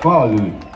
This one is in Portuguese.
Qual, Lili?